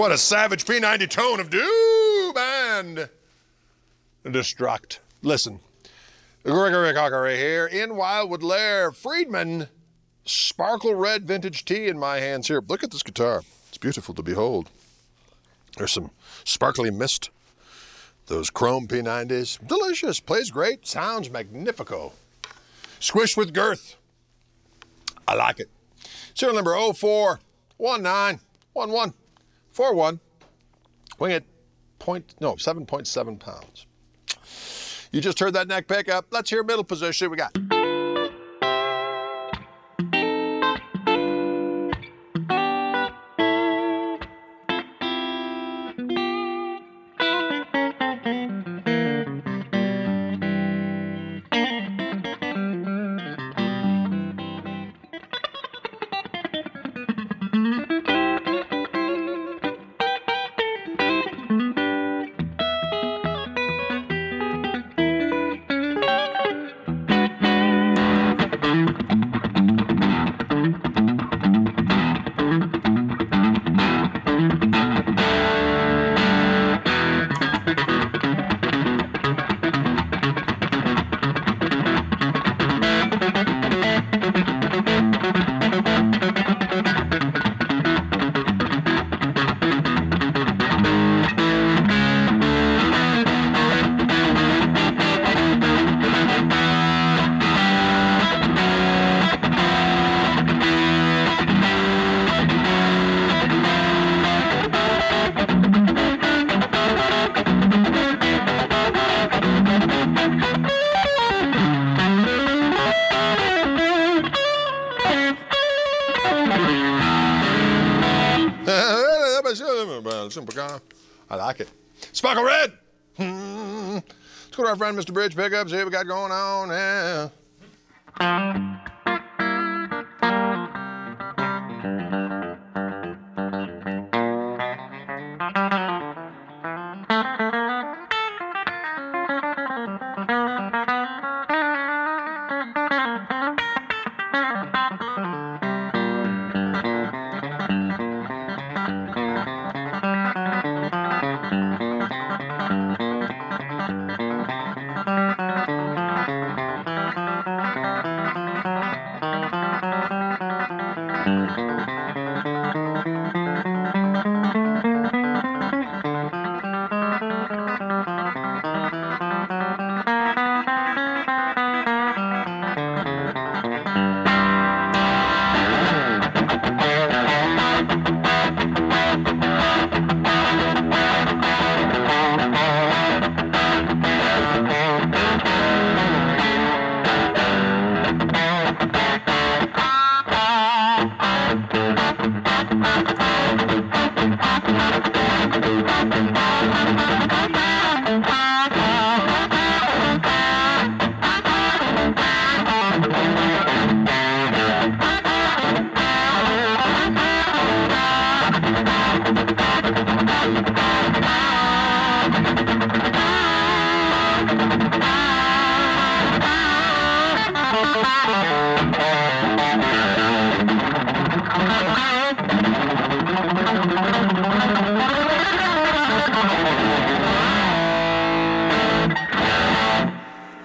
What a savage P90 tone of doom and destruct. Listen, Gregory Cocker here in Wildwood Lair. Friedman, sparkle red vintage T in my hands here. Look at this guitar. It's beautiful to behold. There's some sparkly mist. Those chrome P90s. Delicious. Plays great. Sounds magnifico. Squish with girth. I like it. Serial number 041911. Four one, Wing it point, no, 7.7 pounds. You just heard that neck pickup. Let's hear middle position. We got. I like it. Sparkle Red! Hmm. Let's go to our friend Mr. Bridge Pickup, see what we got going on. Yeah.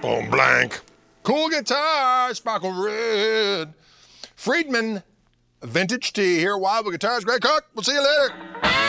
Boom blank. Cool guitar, sparkle red. Friedman, vintage T here. Wildwood Guitars. Greg Koch. We'll see you later.